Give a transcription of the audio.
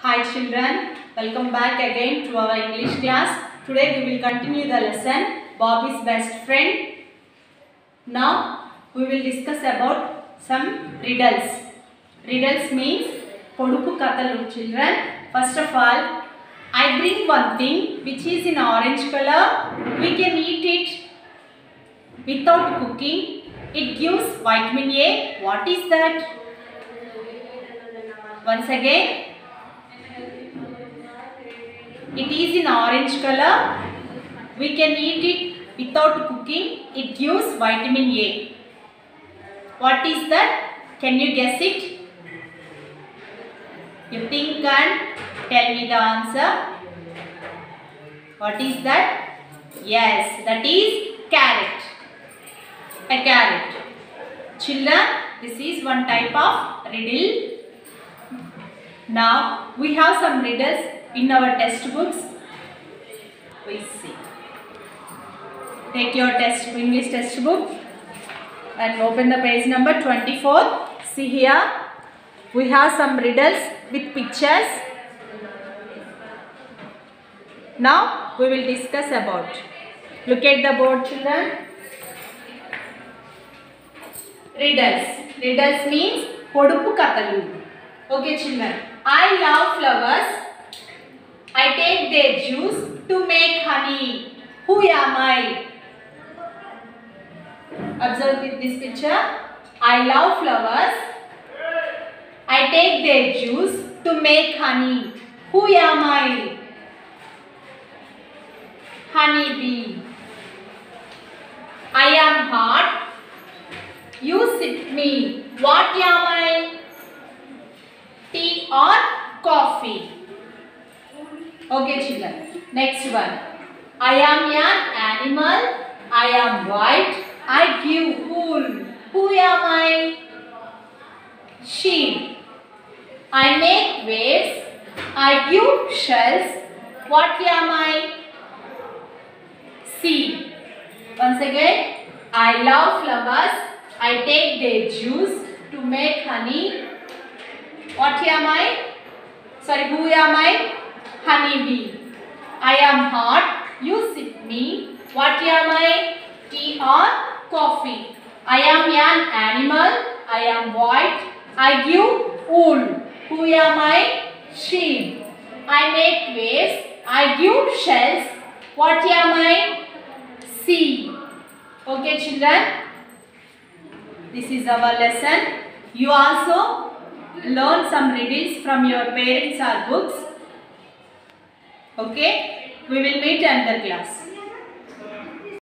Hi children, welcome back again to our English class. Today we will continue the lesson Bobby's best friend. Now we will discuss about some riddles. Riddles means Podupu Katalu children. First of all, I bring one thing which is in orange color. We can eat it without cooking. It gives vitamin A. What is that? Once again, it is in orange color. We can eat it without cooking. It gives vitamin A. What is that? Can you guess it? You think and tell me the answer. What is that? Yes, that is carrot. A carrot. Children, this is one type of riddle. Now we have some riddles in our test books. We see. Take your test English test book and open the page number 24. See here. We have some riddles with pictures. Now we will discuss about. Look at the board children. Riddles. Riddles means పొడుపు కథలు Okay children. I love flowers. I take their juice to make honey. Who am I? Observe thi- this picture. I love flowers. I take their juice to make honey. Who am I? Honey bee. I am hot. You sip me. What am I? Tea or coffee? Okay, children. Next one. I am an animal. I am white. I give wool. Who am I? Sheep. I make waves. I give shells. What am I? Sea. Once again, I love flowers. I take their juice to make honey. What am I? Sorry, who am I? Honey bee. I am hot. You sip me. What am I? Tea or coffee? I am an animal. I am white. I give wool. Who am I? Sheep. I make waves. I give shells. What am I? Sea. Okay, children. This is our lesson. You also learn some riddles from your parents or books. Okay. We will meet another class.